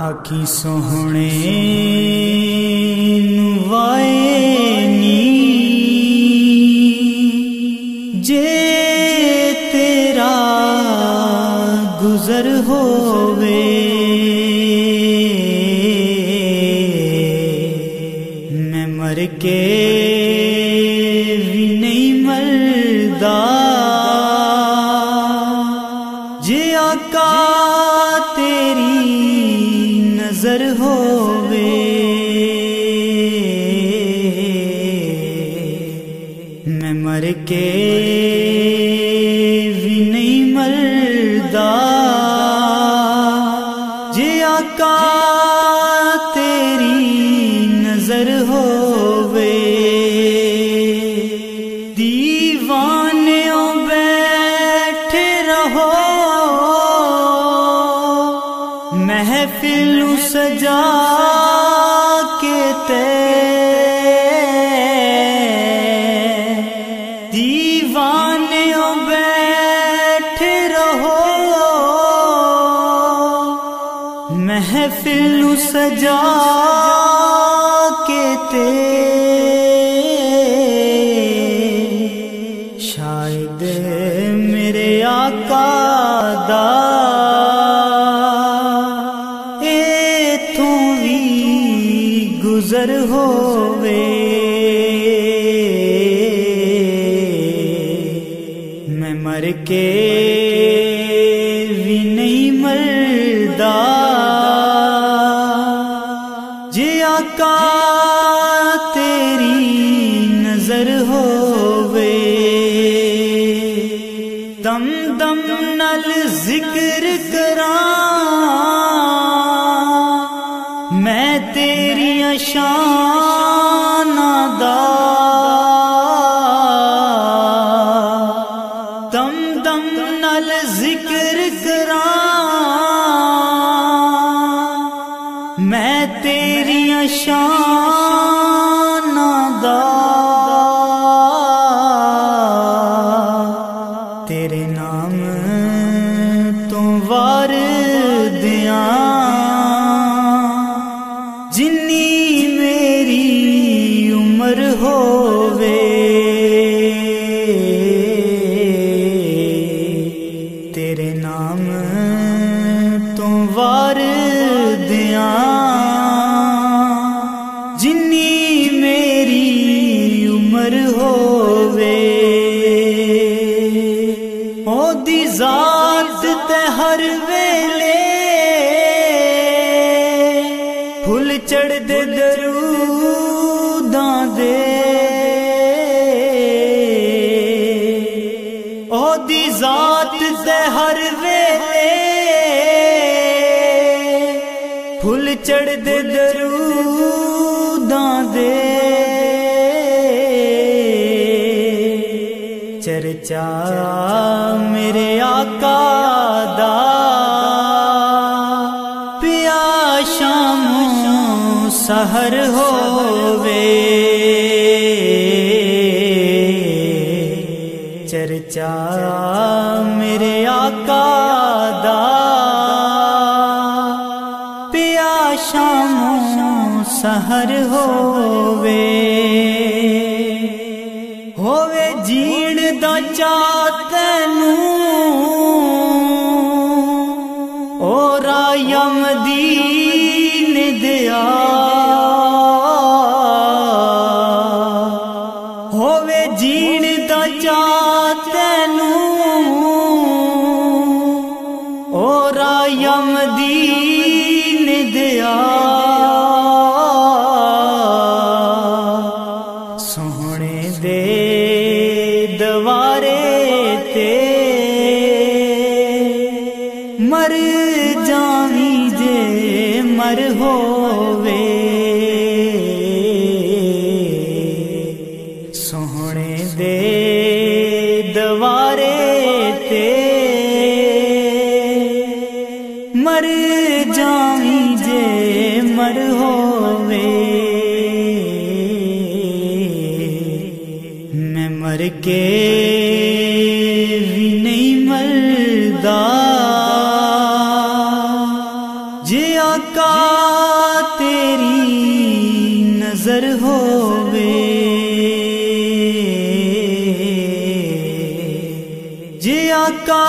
आखी सोहने मर के भी नहीं मरदा। जे आका तेरी नज़र होवे। दीवाने बैठ रहो। महफिल सजा के तेरे महफिल सजा के ते शायद मेरे आका दा आका तेरी नज़र होवे। दम दम नल ज़िक्र करा। मैं तेरिया शाना मैं तेरिया शान तेरे नाम तू वार हर वेले फुल चढ़ दे दरूदां दे ओदी जात ते हर वेले फुल चढ़ दे दरूदां दे चर्चा ਸਹਰ ਹੋਵੇ। ਚਰਚਾ ਮੇਰੇ ਆਕਾ ਦਾ। ਪਿਆ ਸ਼ਾਮੋਂ ਸਹਰ ਹੋਵੇ। ਹੋਵੇ ਜੀਣ ਦਾ ਚਾ ora yamdine diya ਹੋਵੇ ਜੀਣ ਦਾ ਚਾ ਤੈਨੂੰ ਓ ਰਾਯਮ ਦੀਨ ਦਿਆ जावी जे मर होवे। सोने दे दवारे ते। मर जावी जे मर होवे। मैं मर के भी नहीं मरदा। जे आका तेरी नज़र होवे। जे आका